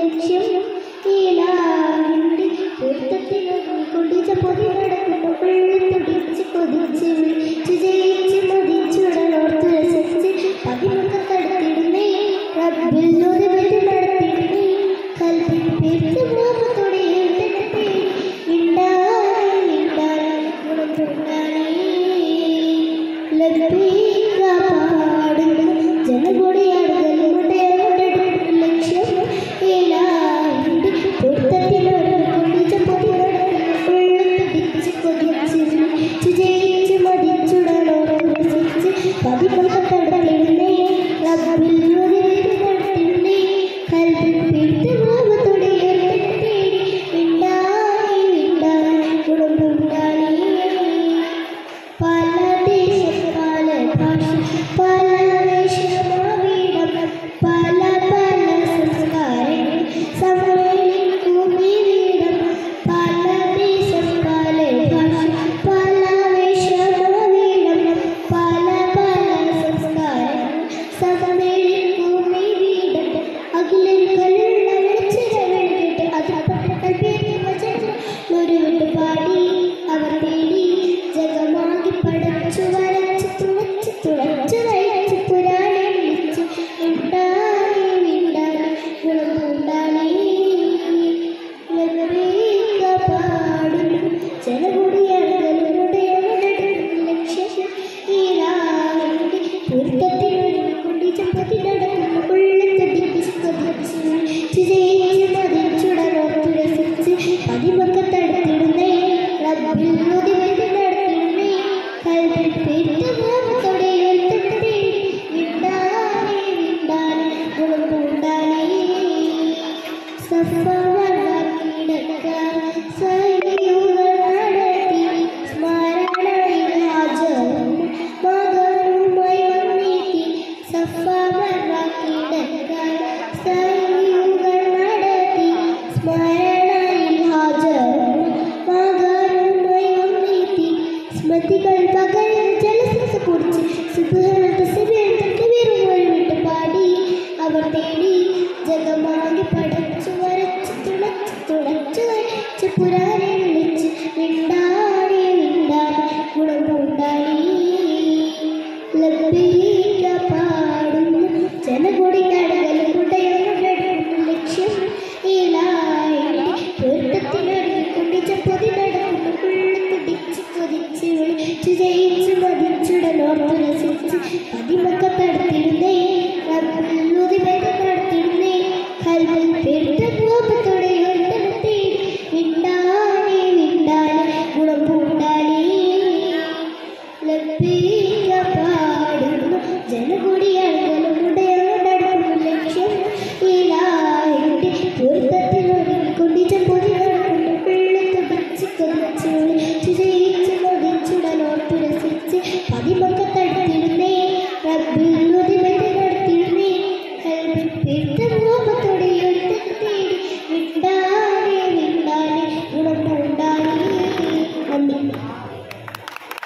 ലക്ഷ്യം. ഈ ലാഹിന്റെ തീർത്ഥത്തിനു ജലകുടിയാളുകളുടെ ലക്ഷ്യം ഈ രാവിലെ തീർത്ഥത്തിനൊരുക്കൊണ്ട് ചപ്പത്തി നടക്കുന്ന കൊള്ളത്തടി ചുടരോത്തുരസിച്ച് പതിമൊക്കെ തടുത്തിടുന്ന നടത്തിടുന്ന കൽവിൽ പെരുത്തുന്നതോടെ നാരായണായി ഹാജർ മാകാരമായി ഒന്നേത്തി സ്മൃതികൾ പകരം ജലസസ് കുടിച്ച് സുബുഹന തസ്ബീർ തക്ബീറും ഒരുമിട്ട് പാടി. അവർ തേടി ജഗമാകെ പടച്ചു വരച്ച് തുളച്ച് തുളച്ച് വരച്ച് പുരാ ജയിച്ച് മതിച്ചിടലോർത്ത് രസിച്ച് പതിമൊക്കെ തടുത്തിരുന്നേ Krishna.